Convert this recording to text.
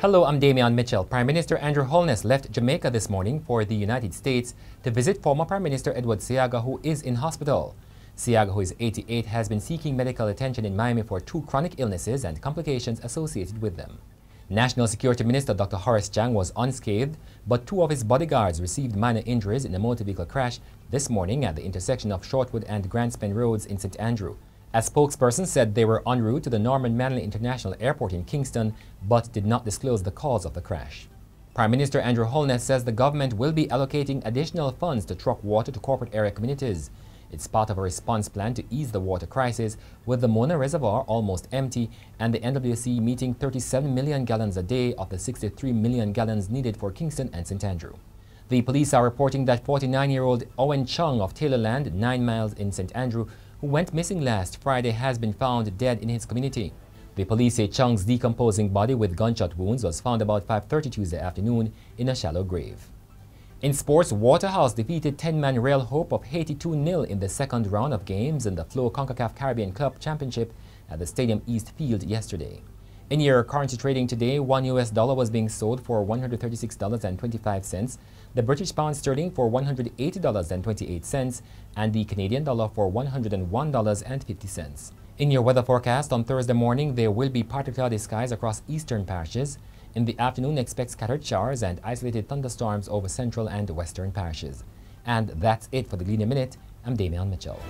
Hello, I'm Damian Mitchell. Prime Minister Andrew Holness left Jamaica this morning for the United States to visit former Prime Minister Edward Seaga, who is in hospital. Seaga, who is 88, has been seeking medical attention in Miami for two chronic illnesses and complications associated with them. National Security Minister Dr. Horace Chang was unscathed, but two of his bodyguards received minor injuries in a motor vehicle crash this morning at the intersection of Shortwood and Grants Pen Roads in St. Andrew. A spokesperson said they were en route to the Norman Manley International Airport in Kingston, but did not disclose the cause of the crash. Prime Minister Andrew Holness says the government will be allocating additional funds to truck water to corporate area communities. It's part of a response plan to ease the water crisis, with the Mona Reservoir almost empty and the NWC meeting 37 million gallons a day of the 63 million gallons needed for Kingston and St. Andrew. The police are reporting that 49-year-old Owen Chung of Taylor Land, 9 miles in St. Andrew, who went missing last Friday, has been found dead in his community. The police say Chung's decomposing body with gunshot wounds was found about 5.30 Tuesday afternoon in a shallow grave. In sports, Waterhouse defeated 10-man Real Hope of Haiti 2-0 in the second round of games in the Flow CONCACAF Caribbean Club Championship at the Stadium East Field yesterday. In your currency trading today, one US dollar was being sold for $136.25, the British pound sterling for $180.28, and the Canadian dollar for $101.50. In your weather forecast on Thursday morning, there will be partly cloudy skies across eastern parishes. In the afternoon, expect scattered showers and isolated thunderstorms over central and western parishes. And that's it for the Gleaner Minute. I'm Damian Mitchell.